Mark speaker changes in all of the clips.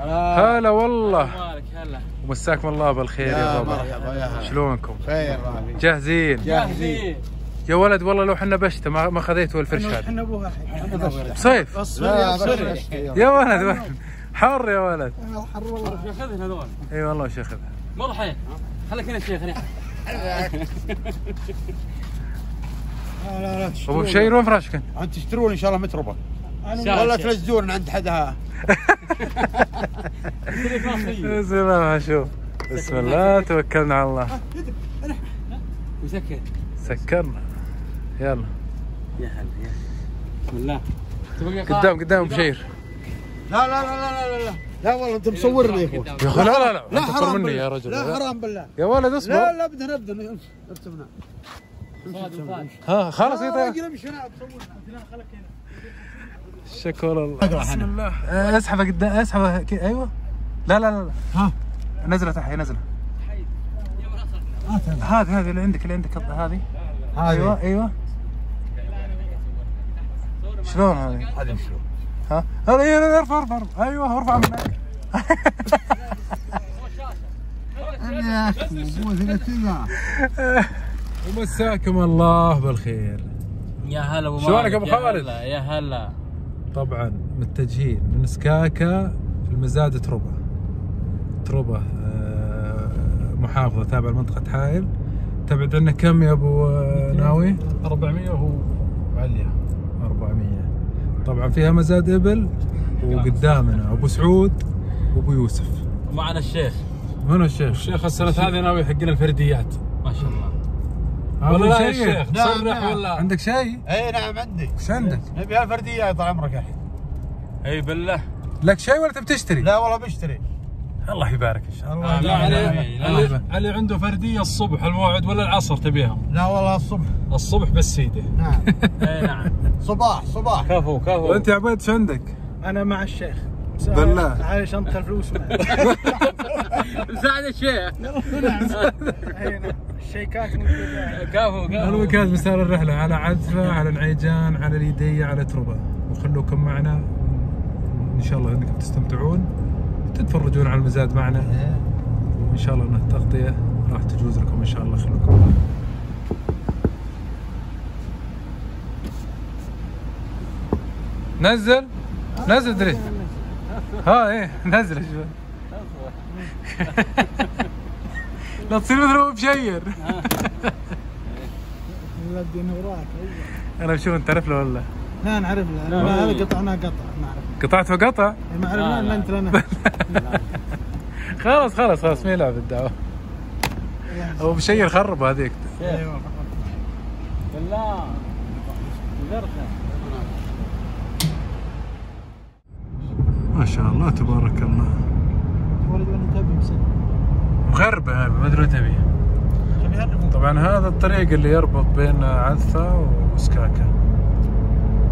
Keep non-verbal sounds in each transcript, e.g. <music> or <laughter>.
Speaker 1: هلا والله.
Speaker 2: مبارك هلا.
Speaker 1: ومساكم الله بالخير يا
Speaker 3: يا
Speaker 1: بابا
Speaker 3: مرحبا يا هلا.
Speaker 1: شلونكم؟
Speaker 3: خير رامي.
Speaker 1: جاهزين؟
Speaker 2: جاهزين.
Speaker 1: يا ولد والله لو حنا بشتة ما ما خذيتوا الفرشاد
Speaker 4: إحنا أبوها
Speaker 1: صيف يا ولد؟ حر يا ولد.
Speaker 4: حر والله.
Speaker 2: ياخذهم هذول؟
Speaker 1: إي والله وش اخذها
Speaker 2: مضحي. خليك هنا شيخ هنا.
Speaker 3: لا لا لا
Speaker 1: ابو
Speaker 3: تشترون
Speaker 1: بشير وين فراشكن؟
Speaker 3: انت تشترون إن شاء الله متربه
Speaker 2: شاء
Speaker 3: ولا
Speaker 2: الله.
Speaker 3: تلزون عند حدها <laughs>
Speaker 1: بسم الله ما أشوف بسم الله توكلنا على الله.
Speaker 2: مسكر
Speaker 1: سكرنا. يلا.
Speaker 2: يا هلا يا بسم الله.
Speaker 1: قدام قدام بشير.
Speaker 3: لا لا لا لا لا لا. لا والله انت مصورني يا أخوي.
Speaker 1: يا أخي لا لا لا
Speaker 3: لا حرام
Speaker 1: مني
Speaker 3: بالله.
Speaker 1: يا رجل.
Speaker 3: لا حرام بالله.
Speaker 1: يا ولد
Speaker 3: لا
Speaker 1: اصبر
Speaker 3: لا ابدا ابدا ارتبنا.
Speaker 1: ها خلاص يا شكر الله بسم الله. آه، اسحبه قدام اسحبه كي- أيوه. لا لا لا لا.
Speaker 3: ها.
Speaker 1: نزله تحت نزله هذه هذه اللي عندك اللي عندك هذه. أيوه
Speaker 3: هذه.
Speaker 1: أيوه شلون هذه؟
Speaker 3: هذه شلون.
Speaker 1: ها؟ هذا أيوه ارفع ارفع ارفع. أيوه ارفع منك
Speaker 3: يا <laughs> أخي مو ثلاثيه
Speaker 1: ومساكم الله بالخير.
Speaker 2: يا هلا أبو
Speaker 1: شلونك
Speaker 2: يا
Speaker 1: خالد؟
Speaker 2: يا هلا.
Speaker 1: طبعا متجهين من سكاكا في المزاد تروبا. تروبا آه، محافظة تابعة لمنطقة حائل. تبعد عنا كم يا أبو آه، ناوي؟
Speaker 4: 400 وهو عليا
Speaker 1: 400 طبعا فيها مزاد إبل وقدامنا أبو سعود وأبو يوسف.
Speaker 2: ومعنا الشيخ.
Speaker 1: منو الشيخ؟
Speaker 4: الشيخ السنة هذه ناوي يحق لنا الفرديات.
Speaker 2: ما شاء الله.
Speaker 4: ولا لا يا
Speaker 1: شيخ.
Speaker 4: شيخ
Speaker 3: نعم،
Speaker 4: تصرح
Speaker 3: نعم.
Speaker 4: ولا
Speaker 1: عندك شيء؟
Speaker 3: اي نعم عندي.
Speaker 1: وش عندك؟
Speaker 3: نبي الفرديه طال عمرك يا أخي.
Speaker 2: إي بالله.
Speaker 1: لك شيء ولا تبي تشتري؟
Speaker 3: لا والله بشتري.
Speaker 1: الله يبارك إن شاء الله.
Speaker 4: لا علي
Speaker 3: يبارك.
Speaker 4: علي, عنده فردية الصبح الموعد ولا العصر تبيها؟
Speaker 3: لا والله الصبح.
Speaker 4: الصبح بس سيده
Speaker 3: نعم. <laughs>
Speaker 2: إي نعم.
Speaker 3: صباح صباح.
Speaker 2: كفو كفو.
Speaker 1: وأنت يا عبيد شو عندك؟
Speaker 4: أنا مع الشيخ.
Speaker 1: بالله.
Speaker 4: هاي شنطه الفلوس.
Speaker 2: مساعد الشيخ
Speaker 4: الشيكات موجوده
Speaker 2: كفو كفو
Speaker 1: المكان مسار الرحلة على عزفة على العيجان على اليدية على تربة. وخلوكم معنا. إن شاء الله أنكم تستمتعون. تتفرجون على المزاد معنا. وإن شاء الله أن التغطية راح تجوز لكم إن شاء الله خلوكم معنا. نزل. نزل دري. ها إيه نزل شوي لا تصير مثل ابو بشير.
Speaker 4: لا الدين وراك
Speaker 1: أنا بشوف أنت تعرف له ولا
Speaker 4: لا؟ نعرف له. لا هذا قطعنا قطع نعرف
Speaker 1: قطعت وقطع
Speaker 4: ما عرفنا الا أنت لنا <laughs>
Speaker 1: خلاص خلاص خلاص ما يلعب الدعوة. <laughs> أبو بشير خرب هذيك.
Speaker 4: أيوه
Speaker 2: بالله
Speaker 1: ما شاء الله تبارك الله. مغربة ما أدري تبي. طبعا هذا الطريق اللي يربط بين عذفة وسكاكا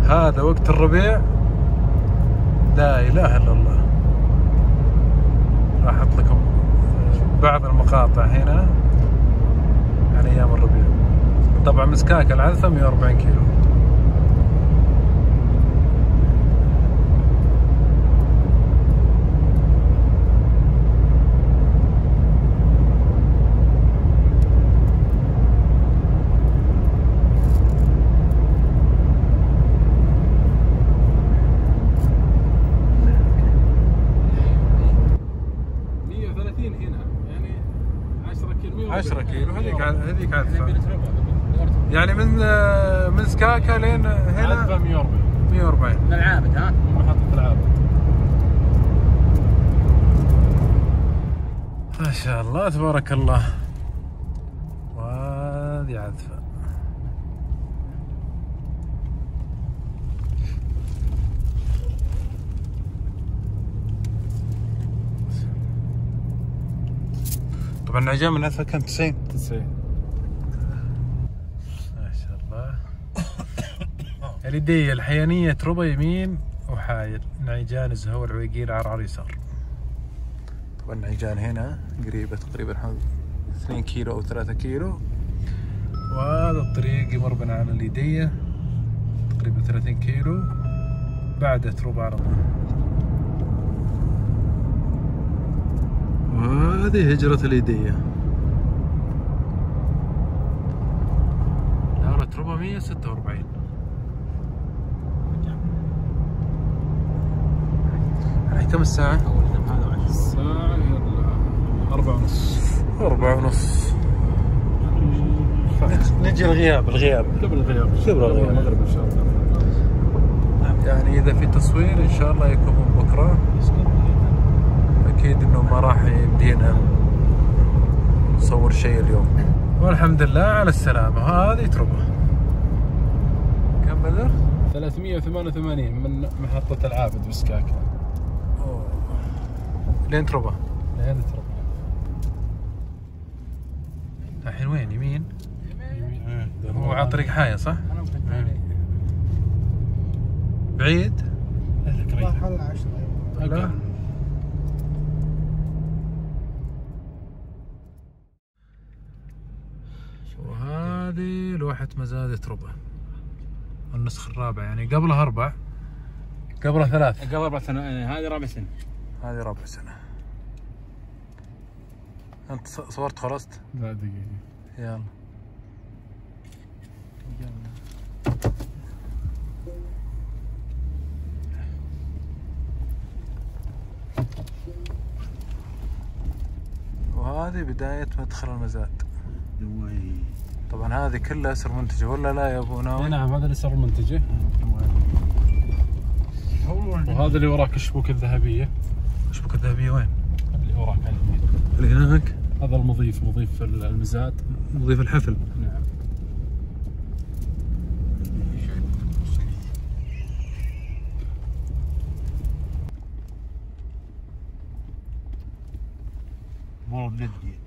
Speaker 1: هذا وقت الربيع. لا إله إلا الله. راح أحط لكم بعض المقاطع هنا عن أيام الربيع. طبعا من سكاكا العذفة 140 كيلو
Speaker 4: هنا يعني 10 كيلو.
Speaker 1: 10 كيلو هذيك هذيك عذفة يعني من آه، من سكاكا لين هنا
Speaker 4: 140
Speaker 1: 140
Speaker 2: من العابد ها؟
Speaker 4: محطة العاب.
Speaker 1: ما شاء الله تبارك الله وهذه عذفة طبعا العجام من عذفة كم؟ 90
Speaker 4: 90
Speaker 1: ما شاء الله. <coughs> اليدية الحيانية تربة يمين وحايل. نعيجان الزهور عويقيل عرعر يسار. طبعا نعيجان هنا قريبة تقريبا حول 2 كيلو أو 3 كيلو. وهذا الطريق يمر بنا على اليدية تقريبا 30 كيلو. بعد تربة على طول. وهذه هجرة اليدية دارة 446 الحين كم الساعة؟
Speaker 4: الساعة أربعة ونص.
Speaker 1: أربعة ونص. نجي الغياب الغياب.
Speaker 4: قبل الغياب.
Speaker 1: قبل الغياب.
Speaker 4: المغرب إن شاء الله.
Speaker 1: يعني إذا في تصوير إن شاء الله يكون من بكرة. أكيد إنه ما راح يمدينا نصور شيء اليوم. والحمد لله على السلامة. هذه تربة كم بدر؟
Speaker 4: 388 من محطة العابد بسكاك.
Speaker 1: لين تربة
Speaker 4: لين ترى
Speaker 1: الحين وين؟ يمين؟
Speaker 4: يمين.
Speaker 1: هو على طريق حاية صح؟ بعيد؟
Speaker 3: حل عشرة.
Speaker 1: لا. لوحة مزاد تربة النسخة الرابعة يعني قبلها أربع قبلها ثلاث.
Speaker 2: قبل أربع سنوات هذه رابع سنة.
Speaker 1: هذه رابع سنة. أنت صورت خلصت؟
Speaker 4: لا دقيقة.
Speaker 1: يلا. وهذه بداية مدخل المزاد. طبعا هذه كلها سر منتجة ولا لا يا أبو
Speaker 4: أي
Speaker 1: ناوي؟
Speaker 4: نعم هذا اللي صار المنتجه وهذا اللي وراك الشبوك الذهبية.
Speaker 1: الشبكة الذهبية وين؟
Speaker 4: اللي وراك على اليمين
Speaker 1: اللي هناك؟
Speaker 4: هذا المضيف مضيف المزاد.
Speaker 1: مضيف الحفل.
Speaker 4: نعم.
Speaker 3: والله بندي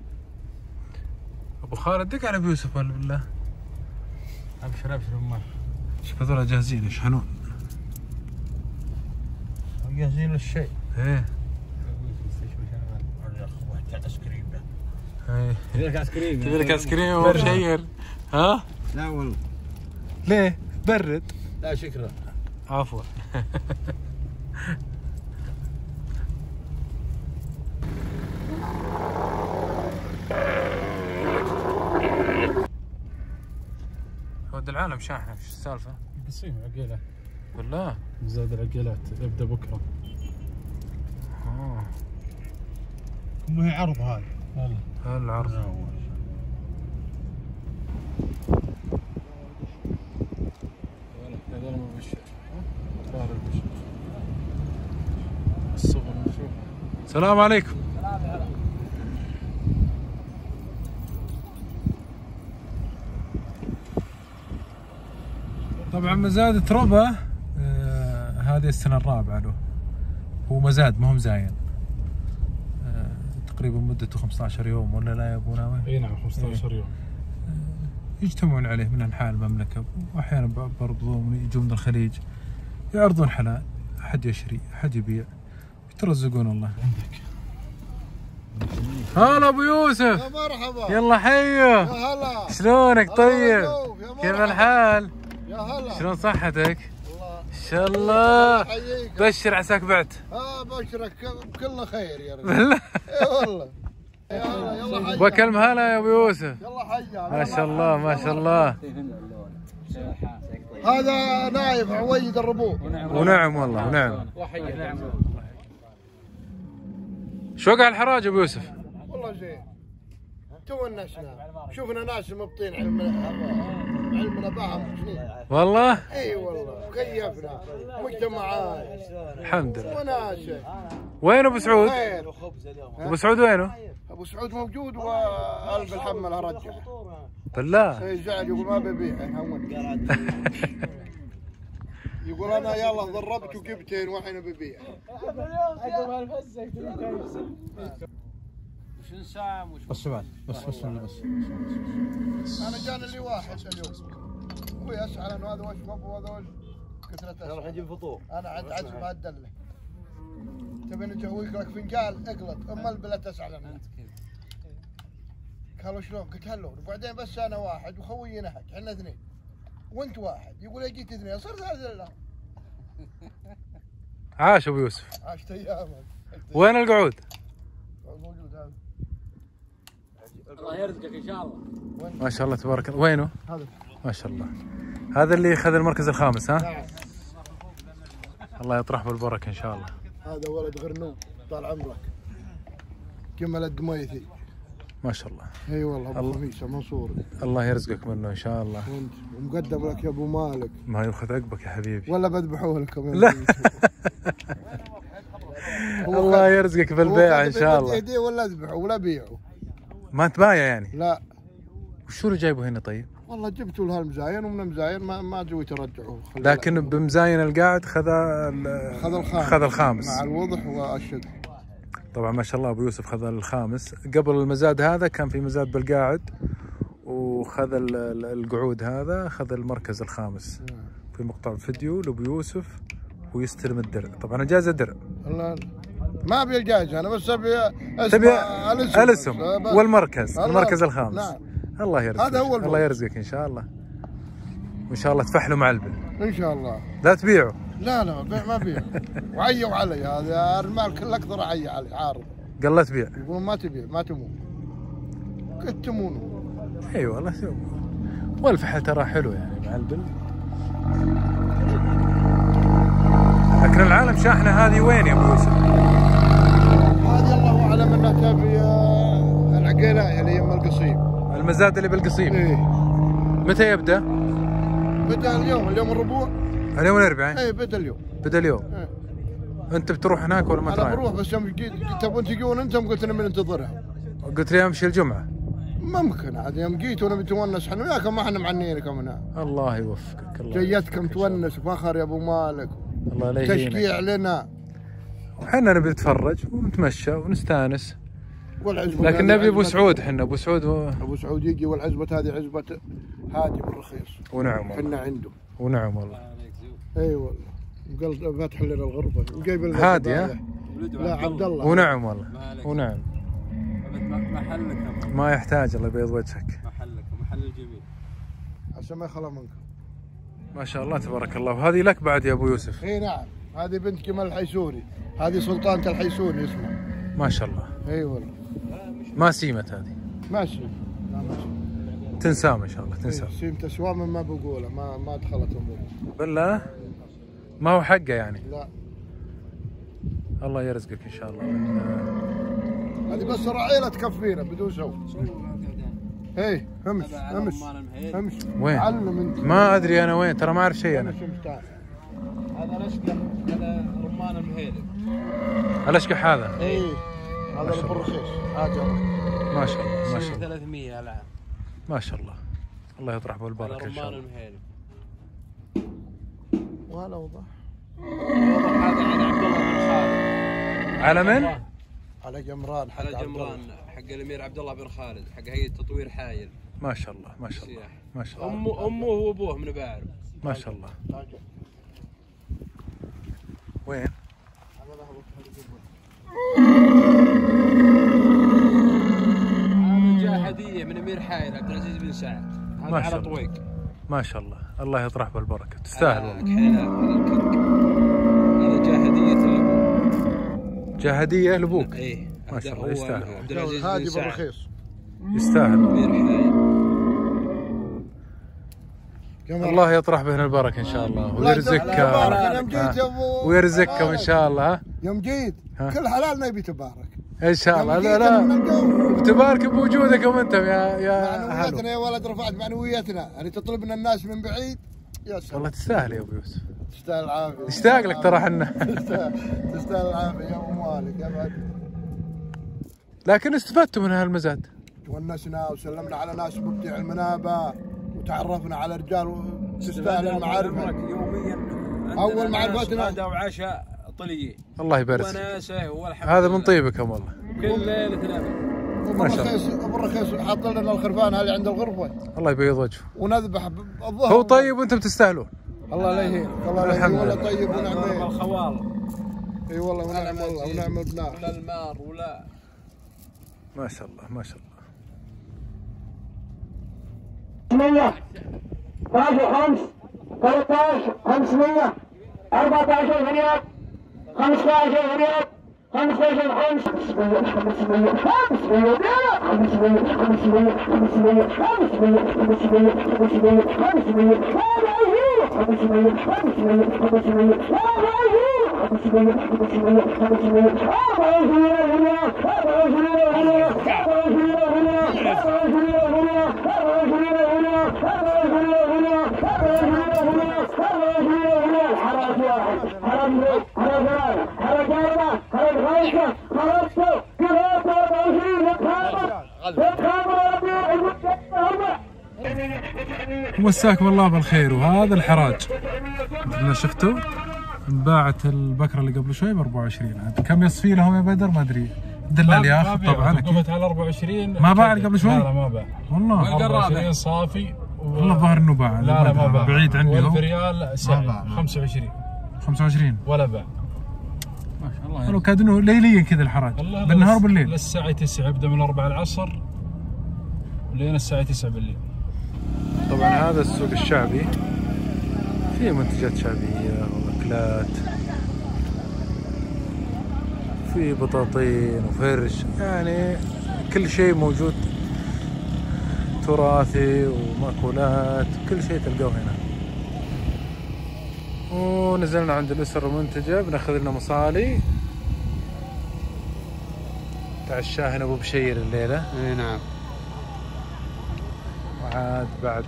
Speaker 1: ابو خالد دق على ابو يوسف ولا بالله؟
Speaker 2: ابشر ابشر امه
Speaker 1: شوف هذول جاهزين يشحنون
Speaker 3: جاهزين للشيء
Speaker 1: إيه.
Speaker 2: تبي لك آيس كريم؟
Speaker 1: تبي لك آيس كريم ها؟
Speaker 3: لا والله.
Speaker 1: ليه؟ برد.
Speaker 3: لا شكرا.
Speaker 1: عفوا. <laughs> العالم شاحن إيش السالفة؟
Speaker 4: بسيط عقيلة.
Speaker 1: بالله؟
Speaker 4: مزاد العقيلات يبدا بكرة.
Speaker 1: آه.
Speaker 3: ما هي عرض هذا
Speaker 4: هذول مبشر البشر الصغر نشوف
Speaker 1: السلام عليكم. طبعا مزاد تربة آه هذه السنة الرابعة له. هو مزاد ما هو مزاين. آه تقريبا مدته 15 يوم ولا لا يا أبو ناوي؟
Speaker 4: إي نعم 15 يوم.
Speaker 1: يجتمعون عليه من أنحاء المملكة واحيانا برضو من- يجون من الخليج. يعرضون حلال أحد يشري أحد يبيع. يترزقون الله. هلا أبو يوسف.
Speaker 3: يا مرحبا.
Speaker 1: يلا حيو
Speaker 3: يا هلا.
Speaker 1: شلونك؟ طيب. كيف. الحال؟
Speaker 3: يا هلا.
Speaker 1: شلون صحتك؟
Speaker 3: الله
Speaker 1: إن شاء الله. بشر عساك بعت
Speaker 3: آه بشرك. بكل خير يا رجل
Speaker 1: بالله.
Speaker 3: اي والله.
Speaker 1: بكلم <laughs> هلا يا أبو يوسف.
Speaker 3: يلا حيا
Speaker 1: ما شاء الله ما شاء الله.
Speaker 3: هذا نايف عويد الربوع.
Speaker 1: ونعم والله ونعم.
Speaker 2: نعم
Speaker 1: شو وقع الحراج أبو يوسف؟
Speaker 3: والله زين. تونسنا شفنا ناس مبطين علمنا علمنا بهم سنين
Speaker 1: والله؟
Speaker 3: إي والله كيفنا مجتمعات
Speaker 1: الحمد لله.
Speaker 3: وناسه
Speaker 1: وين أبو سعود؟ أبو سعود وينه؟
Speaker 3: أبو سعود موجود وقلب الحمل رجع
Speaker 1: بالله.
Speaker 3: زعل يقول ما ببيع. <laughs> يقول أنا يلا ضربت وجبتين والحين ببيع. <laughs>
Speaker 2: وش نسام وش
Speaker 4: بس بعد بس بس. بس
Speaker 3: أنا جاني لي واحد اليوم. هو يسأل إنه هذا وش مبو وهذا وش له تسأل
Speaker 2: نجيب فطور.
Speaker 3: أنا عاد عزم ما ادله تبي نجويك لك فنجان إقلط. اما البلا تسأل عنه قالوا شلون؟ قلت هلو. وبعدين بس أنا واحد وخويي نهج إحنا اثنين. وأنت واحد. يقول جيت اثنين. صرت له
Speaker 1: عاش أبو يوسف.
Speaker 3: عشت أيامك.
Speaker 1: وين القعود؟
Speaker 3: موجود هذا
Speaker 2: الله يرزقك إن شاء الله.
Speaker 1: ما شاء الله تبارك الله. وينه؟
Speaker 3: هذا
Speaker 1: ما شاء الله. هذا اللي اخذ المركز الخامس ها؟ الله يطرح بالبركة إن شاء الله.
Speaker 3: هذا ولد غرنوب طال عمرك. كمل الدميثي
Speaker 1: ما شاء الله.
Speaker 3: إي والله أبو
Speaker 1: الله.
Speaker 3: خميسه منصوري
Speaker 1: الله يرزقك منه إن شاء الله.
Speaker 3: وانت ومقدم لك يا أبو مالك.
Speaker 1: ما ياخذ عقبك يا حبيبي.
Speaker 3: ولا بذبحوه لكم
Speaker 1: لا. <laughs> الله يرزقك بالبيع إن شاء الله.
Speaker 3: ولا أذبحه ولا بيعه.
Speaker 1: ما تبايع يعني؟
Speaker 3: لا.
Speaker 1: وشو اللي جايبه هنا طيب؟
Speaker 3: والله جبته لها المزاين ومن المزاين ما ما جوي ترجعه خلي
Speaker 1: لكن بمزاين القاعد خذ ال-
Speaker 3: خذ الخامس.
Speaker 1: خذ الخامس.
Speaker 3: مع الوضح والشد
Speaker 1: طبعا ما شاء الله أبو يوسف خذ الخامس. قبل المزاد هذا كان في مزاد بالقاعد وخذ ال- ال- القعود هذا خذ المركز الخامس. في مقطع فيديو لأبو يوسف ويستلم الدرع. طبعا اجازه درع
Speaker 3: لا. ما ابي الجائزه أنا بس أبي
Speaker 1: تبي
Speaker 3: الاسم.
Speaker 1: الاسم. والمركز المركز الخامس.
Speaker 3: نعم.
Speaker 1: الله يرزقك.
Speaker 3: هذا هو
Speaker 1: الله. يرزقك إن شاء الله. وإن شاء الله تفحلوا معلبل
Speaker 3: إن شاء الله.
Speaker 1: لا تبيعوا.
Speaker 3: لا لا بيع ما بيع. وعيوا علي هذا. المال كله أكثر عي علي عارض.
Speaker 1: قال لا تبيع.
Speaker 3: يقولون ما تبيع ما تمون قلت تمون
Speaker 1: إي والله. والفحل ترى حلو يعني معلبل لكن العالم شاحنة هذه وين يا ابو يوسف؟
Speaker 3: آه، العقيلايه اللي يم القصيم
Speaker 1: المزاد اللي بالقصيم
Speaker 3: إيه.
Speaker 1: متى يبدأ؟
Speaker 3: بدأ اليوم اليوم الربوع.
Speaker 1: اليوم الأربعاء.
Speaker 3: إيه بدأ اليوم.
Speaker 1: بدأ اليوم.
Speaker 3: إيه.
Speaker 1: أنت بتروح هناك ولا ما
Speaker 3: أنا
Speaker 1: تروح؟
Speaker 3: بروح بس يوم جيت تبون تجون أنتم قلت أنا من انتظرها.
Speaker 1: قلت لي امشي الجمعة.
Speaker 3: ممكن عاد يوم جيت وأنا بتونس إحنا وياكم ما إحنا معنينكم هنا.
Speaker 1: الله يوفقك الله
Speaker 3: جيتكم. تونس فخر يا أبو مالك.
Speaker 1: الله لا
Speaker 3: تشجيع لنا.
Speaker 1: وحنا نبي نتفرج ونتمشى ونستانس.
Speaker 3: والعزبة
Speaker 1: لكن نبي
Speaker 3: أبو
Speaker 1: سعود إحنا أبو سعود و...
Speaker 3: أبو سعود يجي والعزبة هذه عزبة هادي بالرخيص.
Speaker 1: ونعم والله.
Speaker 3: حنا عنده
Speaker 1: ونعم والله.
Speaker 3: أي والله. وقال فاتح لنا الغرفة. وجايب لنا
Speaker 1: هادي، ها؟
Speaker 2: ولد
Speaker 3: لا عبد الله
Speaker 1: ونعم والله.
Speaker 2: مالك.
Speaker 1: ونعم.
Speaker 2: محلك.
Speaker 1: ما يحتاج الله يبيض وجهك.
Speaker 2: محلك محل الجميل.
Speaker 3: عشان ما يخلى منك.
Speaker 1: ما شاء الله تبارك الله. وهذه لك بعد يا أبو يوسف.
Speaker 3: إي نعم. هذه بنت كمال الحيسوري. هذه سلطانة الحيسوري اسمها.
Speaker 1: ما شاء الله.
Speaker 3: إي والله.
Speaker 1: ما سيمت هذه.
Speaker 3: ماشي. لا ماشي
Speaker 1: تنسام ان شاء الله
Speaker 3: إيه،
Speaker 1: تنسام
Speaker 3: سيمة اسوام ما بقولها ما ما دخلت الموضوع
Speaker 1: بالله؟ ما هو حقه يعني؟
Speaker 3: لا.
Speaker 1: الله يرزقك إن شاء الله.
Speaker 3: هذه بس رعيلة تكفينا بدون سوء اي
Speaker 2: رمان المهيل.
Speaker 3: همش
Speaker 1: وين؟
Speaker 3: علم أنت.
Speaker 1: ما أدري أنا وين ترى ما أعرف شيء
Speaker 3: أنا.
Speaker 2: هذا الاشقر هذا رمان المهيل
Speaker 1: الاشكح هذا؟
Speaker 3: اي هذا
Speaker 1: ما
Speaker 3: اللي
Speaker 1: شاء الله.
Speaker 3: بالرخيص هاجر
Speaker 1: ما شاء الله ما شاء الله.
Speaker 2: 300 العام.
Speaker 1: ما شاء الله. الله يطرح بالبركة إن شاء الله.
Speaker 3: وهلا وضح.
Speaker 2: هذا عن عبد الله بن خالد
Speaker 1: على من؟
Speaker 3: على جمران حق
Speaker 2: على. جمران حق الأمير عبد الله بن خالد حق هيئة تطوير حايل
Speaker 1: ما شاء الله ما شاء الله. ما شاء الله.
Speaker 2: امه أمه وابوه من بعرف
Speaker 1: ما شاء الله. وين؟
Speaker 2: هديه من أمير حايل عبد العزيز بن سعد. هذا
Speaker 1: ما شاء
Speaker 2: على
Speaker 1: الله.
Speaker 2: طويق.
Speaker 1: ما شاء الله. الله يطرح بالبركة. تستاهل والله.
Speaker 2: هذا الكرك هذا جاء لابوه
Speaker 1: هديه لابوك
Speaker 2: إيه.
Speaker 1: ما شاء الله. يستاهل.
Speaker 2: عبد العزيز بن سعد.
Speaker 1: يستاهل
Speaker 2: أمير حايل
Speaker 3: جمران.
Speaker 1: الله يطرح بهن البركة إن شاء الله. ويرزقك. ويرزقكم
Speaker 3: إن.
Speaker 1: شاء الله. ها؟
Speaker 3: يوم جيت؟ كل حلال ما يبي تبارك.
Speaker 1: إن شاء الله. لا لا. تبارك بوجودكم أنتم يا يا
Speaker 3: معنوياتنا يا ولد رفعت معنوياتنا. يعني تطلبنا الناس من بعيد. يا سلام.
Speaker 1: والله تستاهل يا أبو يوسف.
Speaker 3: تستاهل العافية.
Speaker 1: نشتاق لك ترى حنا.
Speaker 3: تستاهل <laughs> تستاهل العافية يا أبو مالك ابد
Speaker 1: لكن استفدتوا من هالمزاد.
Speaker 3: تونسنا وسلمنا على ناس مبدع المنابة وتعرفنا على رجال تستاهل المعرفه
Speaker 2: يوميا.
Speaker 3: أول معرفتنا.
Speaker 2: غدا وعشاء طليه
Speaker 1: الله يبارك
Speaker 2: والحمد
Speaker 1: هذا من
Speaker 2: لله.
Speaker 1: طيبكم والله.
Speaker 2: كل ليلة نعمل
Speaker 1: ما شاء الله.
Speaker 3: الرخيص أبو الرخيص حاط لنا الخرفان هذه عند الغرفة.
Speaker 1: الله يبيض وجهه.
Speaker 3: ونذبح الظهر.
Speaker 1: هو طيب وأنتم تستاهلون.
Speaker 3: الله لا يهينك الله لا
Speaker 1: الحمد
Speaker 3: يهينك والله
Speaker 1: لله.
Speaker 3: طيب ونعم
Speaker 2: الخوال.
Speaker 3: إي والله ونعم
Speaker 2: ولا
Speaker 3: الله
Speaker 2: مزيد،
Speaker 3: ونعم ابناء
Speaker 2: ولا المار ولا
Speaker 1: ما شاء الله ما شاء الله.
Speaker 5: مية. باقي خمس. 13 500 14 ريال 15 ريال
Speaker 6: خمسة خمس خمسمية خمسمية خمسمية خمسمية خمسمية خمسمية خمسمية خمسمية خمسمية خمسمية خمسمية خمسمية خمسمية خمسمية خمسمية خمسمية خمسمية حرج
Speaker 1: مساكم الله بالخير. وهذا الحراج. ما شفتوا انباعت البكرة اللي قبل شوي ب 24 عاد كم يصفي لهم يا بدر؟ ما أدري. دلال ياخذ طبعا
Speaker 4: وقفت على 24
Speaker 1: ما باع قبل شوي؟
Speaker 4: لا لا ما باع.
Speaker 1: والله.
Speaker 4: 24 صافي.
Speaker 1: والله الظاهر إنه باع.
Speaker 4: لا لا ما باع.
Speaker 1: بعيد عني هو
Speaker 4: ريال سعي 25
Speaker 1: 25
Speaker 4: ولا باع.
Speaker 2: ما شاء الله.
Speaker 1: كاد إنه ليليا كذا الحراج. بالنهار وبالليل.
Speaker 4: للساعة 9 يبدا من 4 العصر. لين الساعة 9 بالليل.
Speaker 1: طبعا هذا السوق الشعبي فيه منتجات شعبية وأكلات فيه بطاطين وفرش يعني كل شيء موجود تراثي ومأكولات كل شيء تلقاه هنا. ونزلنا عند الأسر المنتجة بنأخذ لنا مصالي تعشاه هنا أبو بشير الليلة.
Speaker 2: إي نعم.
Speaker 1: وعاد بعد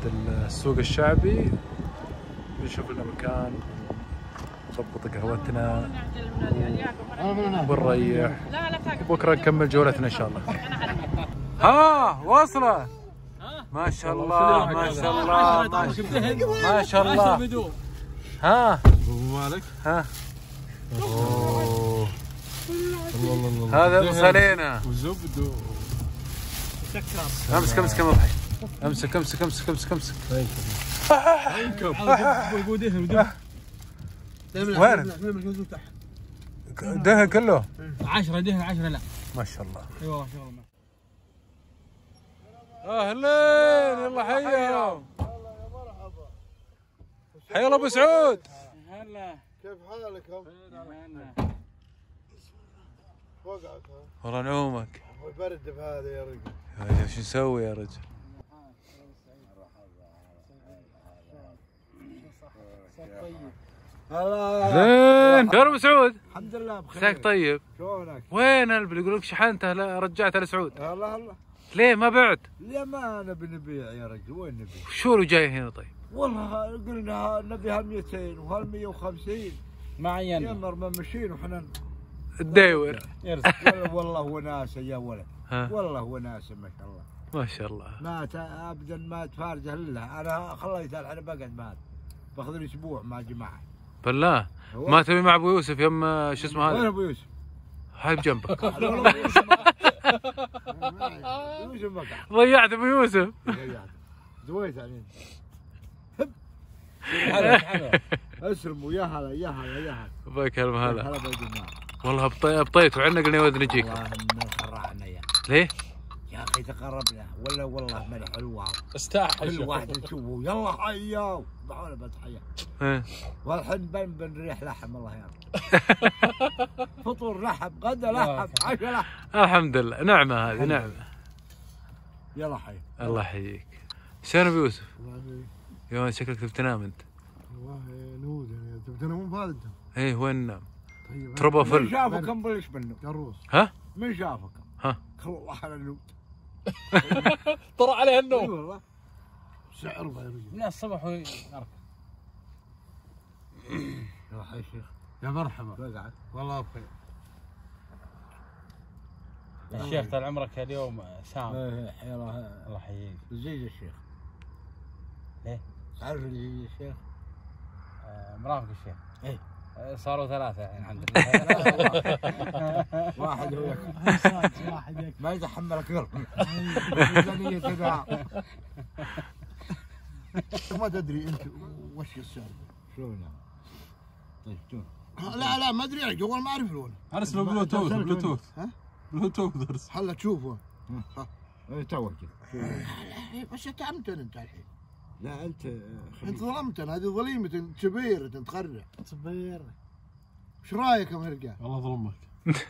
Speaker 1: السوق الشعبي. بنشوف لنا مكان نضبط قهوتنا ونريح. بكرة نكمل جولتنا إن شاء الله. ها واصله ما شاء الله ما شاء الله ما شاء- الله ها.
Speaker 4: مالك؟
Speaker 1: ها. هذا مصالينا
Speaker 4: وزبد
Speaker 1: امسك امسك مضحي امسك امسك امسك امسك امسك. وين؟ دهن كله؟
Speaker 2: 10 دهن 10 لا.
Speaker 1: ما شاء الله.
Speaker 2: اي والله شغل
Speaker 1: أهلين يلا حيهم حيا الله أبو سعود.
Speaker 2: هلا
Speaker 7: كيف حالك هم؟
Speaker 2: هلا
Speaker 7: وقعت ها؟
Speaker 1: والله نعومك.
Speaker 7: برد بهذا يا رجل.
Speaker 1: يا رجل شو نسوي يا رجل؟ زين يا أبو سعود
Speaker 7: الحمد لله بخير.
Speaker 1: مساك طيب.
Speaker 7: شلونك؟
Speaker 1: وين البل يقول لك شحنته لا رجعته لسعود
Speaker 7: الله الله
Speaker 1: ليه ما بعت
Speaker 7: ليه ما نبي نبيع يا رجل؟ وين نبيع؟
Speaker 1: شو اللي جاي هنا طيب؟
Speaker 7: والله قلنا نبيها 200 وهال 150
Speaker 2: ما عينا
Speaker 7: يمر ما مشين وحنا
Speaker 1: تداور <laughs>
Speaker 7: والله- وناسه يا ولد. والله وناسه ما شاء الله.
Speaker 1: ما شاء الله.
Speaker 7: ما ابدا ما تفارجه الا أنا خليت الحين بقعد معك. باخذ لي أسبوع مع جماعة
Speaker 1: بالله. ما تبي مع أبو يوسف؟ يم شو اسمه هذا؟
Speaker 7: وين أبو يوسف؟
Speaker 1: هاي بجنبك. <laughs>
Speaker 7: ضيعت أبو يوسف.
Speaker 1: ضيعت.
Speaker 7: زويت علينا. <laughs> اسلم ويا هلا يا هلا يا هلا. بك
Speaker 1: هلا
Speaker 7: هلا
Speaker 1: والله بطيت وعنا قلنا ودنا نجيكم
Speaker 7: والله فرحنا يا.
Speaker 1: ليه؟
Speaker 7: يا أخي تقربنا ولا والله من حلوة
Speaker 4: استاح
Speaker 7: كل واحد تشوفه يلا حيا. بحاول بتحيا
Speaker 1: إيه.
Speaker 7: والحين بن بنريح لحم الله يرضى <laughs> فطور لحم غدا لحم عشاء لحم.
Speaker 1: الحمد لله نعمة هذه نعمة.
Speaker 7: يلا حي
Speaker 1: الله يحييك. شلون ابو يوسف؟
Speaker 7: والله
Speaker 1: يوم شكلك تبي تنام أنت.
Speaker 7: والله نود يعني. تبي تنام فالد
Speaker 1: إيه وين نام؟
Speaker 7: طيب
Speaker 1: تربة
Speaker 7: من
Speaker 1: فل.
Speaker 7: شافك بلش منه؟
Speaker 1: ها؟
Speaker 7: ها؟ من شافك؟
Speaker 1: ها؟
Speaker 7: كل الله على النود <laughs>
Speaker 4: طرى عليها
Speaker 7: اي
Speaker 4: النوم
Speaker 7: والله. سعر ما يرجع
Speaker 2: من الصبح ويركض
Speaker 7: يا حي شيخ
Speaker 2: يا مرحبا.
Speaker 7: والله بخير.
Speaker 2: الشيخ طال عمرك اليوم سام.
Speaker 7: يلا
Speaker 2: الله. يحييك.
Speaker 7: لزيز الشيخ
Speaker 2: ليه؟
Speaker 7: تعرف لزيز الشيخ؟
Speaker 2: آه، مرافق الشيخ
Speaker 7: إيه.
Speaker 2: صاروا ثلاثة الحين الحمد لله. <laughs>
Speaker 7: واحد هو <laughs> واحد ما يتحمل قرب ميزانية <laughs> ما تدري انت وش السالفة. شلون طيب شلون؟ لا لا ما أدري يعني جوال ما أعرف لونه
Speaker 4: ارسله بلوتوث بلوتوث
Speaker 7: ها؟
Speaker 4: بلوتوث أرسل.
Speaker 7: هلا تشوفه.
Speaker 2: إيه،
Speaker 7: تو بس أنت أمتن أنت الحين.
Speaker 2: لا أنت
Speaker 7: أنت ظلمتنا هذه ظليمة كبيرة تخرع. كبيرة إيش رأيك يا مرقان؟
Speaker 4: الله ظلمك. <laughs>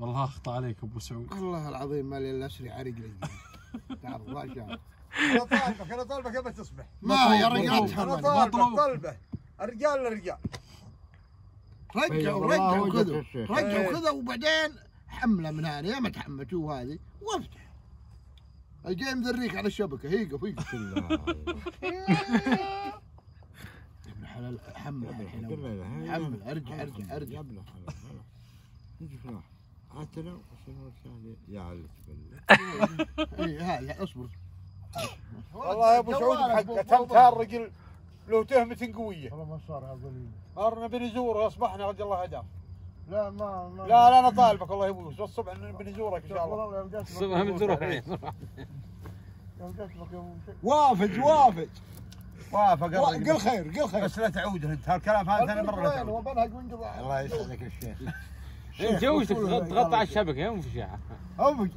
Speaker 4: والله أخطأ عليك أبو سعود.
Speaker 3: والله العظيم ما لي إلا اسري على رجلي <laughs> تعرف ما شاء الله
Speaker 6: أنا طالبك أنا طالبك ابى تصبح.
Speaker 3: ما يا رجال. أنا
Speaker 6: طالبك طلبه الرجال للرجال
Speaker 3: رجعوا رجعوا خذوا رجعوا خذوا وبعدين حملة من هنا يا ما تحملتوه هذه وأفتح. الجاي مذريك على الشبكة. هيقف هيقف. <laughs> ابن حلال حمله الحين. حمل أرجع أرجع أرجع.
Speaker 7: حتى لو شنو الثاني يعرف
Speaker 3: اي ها اصبر.
Speaker 6: والله يا أبو سعود بحقه تم الرجل له تهمة قوية.
Speaker 3: والله ما صار هذا
Speaker 6: صارنا بنزوره أصبحنا رجل الله هداه
Speaker 3: لا ما ما
Speaker 6: لا لا أنا طالبك والله يا ابو الصبح بنزورك إن شاء الله.
Speaker 2: الصبح
Speaker 3: شيء
Speaker 7: وافج وافج.
Speaker 6: وافق
Speaker 7: قل خير قل خير.
Speaker 6: بس لا تعود أنت هالكلام هذا ثاني
Speaker 3: مرة
Speaker 7: الله يسعدك الشيخ
Speaker 2: انت وش تغطى على الشبكة يوم في
Speaker 7: أوفج.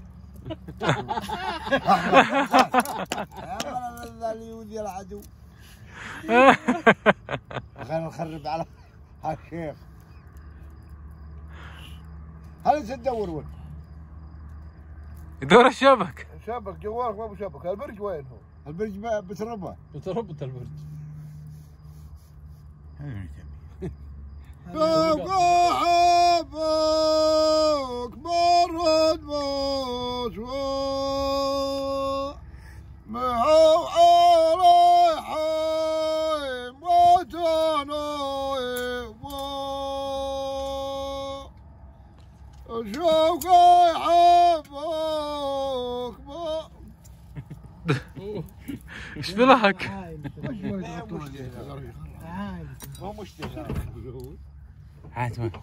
Speaker 7: اللي يؤذي العدو خلينا نخرب على هالشيخ هل تدور وين؟
Speaker 1: يدور الشبك
Speaker 3: شبك. جوالك ما ابو شبك البرج وين هو؟
Speaker 7: البرج ما بتربى
Speaker 4: بتربط البرج.
Speaker 3: بقى حبك مشوى
Speaker 1: إيش؟
Speaker 7: مو مشتهي
Speaker 2: عاد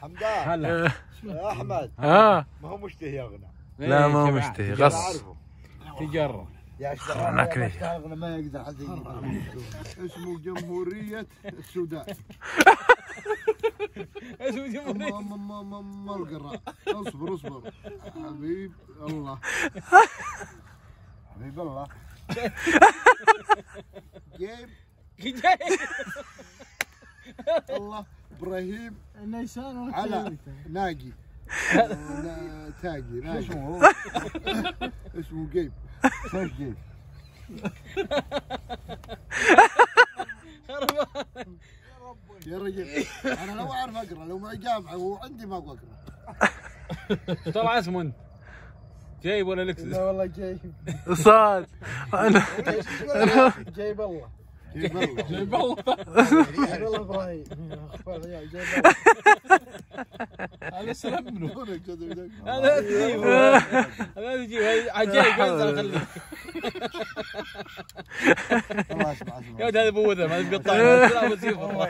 Speaker 7: حمدان.
Speaker 2: هلا.
Speaker 7: يا أحمد.
Speaker 1: آه.
Speaker 7: ما هو مشتهي يغنى
Speaker 1: لا ما هو. مشتهي غص.
Speaker 2: تجرب.
Speaker 7: يا. اشتغل ما يقدر حد
Speaker 3: اسمه جمهورية السودان <laughs>
Speaker 2: اسمه جمهورية.
Speaker 3: ما ما ما ما القراء. اصبر اصبر. حبيب الله. <laughs>
Speaker 7: حبيب الله
Speaker 3: جيب
Speaker 2: جاي
Speaker 3: الله إبراهيم على ناقي. نا- تاقي ناقي.
Speaker 7: اسمه
Speaker 3: اسمه جيب
Speaker 7: سجل
Speaker 3: يا رجل أنا لو أعرف أقرأ لو ما جامعه وعندي ما أبغى أقرأ.
Speaker 2: طلع اسمه انت جايب ولا لك؟
Speaker 3: لا والله جايب.
Speaker 1: صاد. أنا
Speaker 3: جايب الله. جايب الله.
Speaker 4: جايب الله.
Speaker 3: جايب الله إبراهيم. أخبار يا جايب الله.
Speaker 4: هذا سلام منه.
Speaker 2: هذا تجيب هذا تجيب عجيب
Speaker 7: أسمع
Speaker 2: يا ولد هذا بوذا ما <laughs> والله.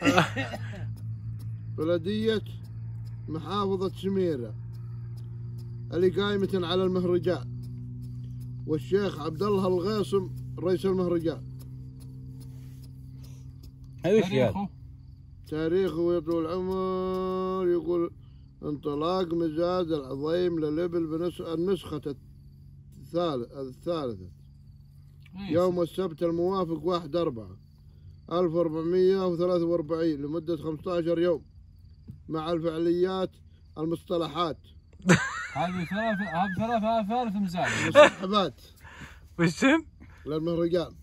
Speaker 2: <laughs>
Speaker 3: بلدية محافظة سميرة اللي قايمة على المهرجان. والشيخ عبد الله الغاصم رئيس المهرجان.
Speaker 2: وش هذا؟
Speaker 4: تاريخه
Speaker 3: يطول العمر يقول انطلاق مزاد العظيم للإبل النسخة الثالث الثالثة. يوم السبت الموافق 1 4 1443 لمدة 15 يوم مع الفعاليات المصطلحات. <laughs>
Speaker 4: هذه ثلاث هذه ثلاث ثالث مزايا
Speaker 3: المصاحبات
Speaker 1: وشن؟
Speaker 3: للمهرجان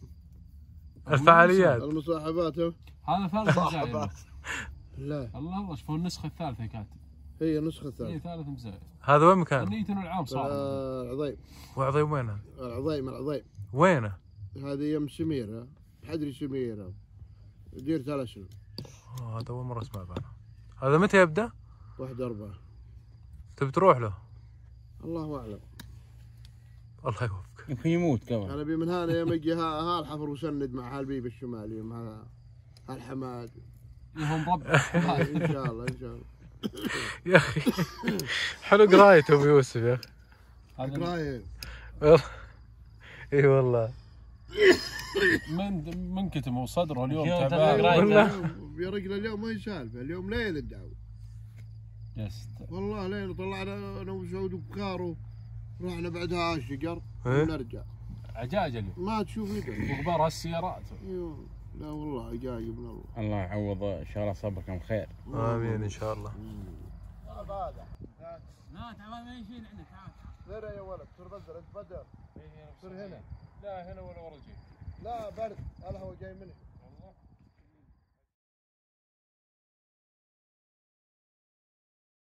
Speaker 1: الفعاليات.
Speaker 3: المصاحبات؟
Speaker 4: هذا ثالث مزايا
Speaker 3: لا.
Speaker 4: الله الله شوفوا النسخة الثالثة كاتب.
Speaker 3: هي نسخة
Speaker 4: هي
Speaker 3: ثالثة
Speaker 4: ثالث مزايا
Speaker 1: هذا وين مكان؟
Speaker 4: نيتنا العام صار
Speaker 3: العظيم
Speaker 1: وعظيم وينه؟
Speaker 3: العظيم العظيم
Speaker 1: وينه؟
Speaker 3: هذه يم سميرة حدري سميرة دير ثلاث سنين
Speaker 1: آه، هذا أول مرة أسمع عنه. هذا متى يبدأ؟
Speaker 3: واحد أربعة.
Speaker 1: تبي تروح له؟
Speaker 3: الله أعلم.
Speaker 1: الله يوفقك.
Speaker 2: يمكن يموت كمان.
Speaker 3: أنا بي من هنا يوم يجي ها الحفر وسند مع هالبيب الشمالي مع هالحماد.
Speaker 4: هم <laughs>
Speaker 3: إن شاء الله إن شاء الله. <laughs>
Speaker 1: يا أخي. حلو قرايته أبو يوسف يا
Speaker 3: أخي.
Speaker 1: والله. إي والله.
Speaker 4: من من كتمه صدره اليوم
Speaker 2: اليوم
Speaker 4: تعبان
Speaker 3: يا رجل اليوم ما هي سالفة اليوم ليل والله ليل طلعنا أنا وسعود وبكارو رحنا بعدها الشجر
Speaker 1: إيه؟
Speaker 3: ونرجع
Speaker 4: عجاج اليوم
Speaker 3: ما تشوف يده
Speaker 4: وغبار السيارات
Speaker 3: أيوه. لا والله جاي من الله
Speaker 2: الله يعوض ان شاء الله صبركم خير
Speaker 1: امين ان شاء الله
Speaker 2: لا تعال ما يشيل عندك تعال
Speaker 3: لا يا ولد صر بدر انت بدر صر هنا
Speaker 4: لا هنا ولا ورا
Speaker 3: لا برد الهواء جاي منه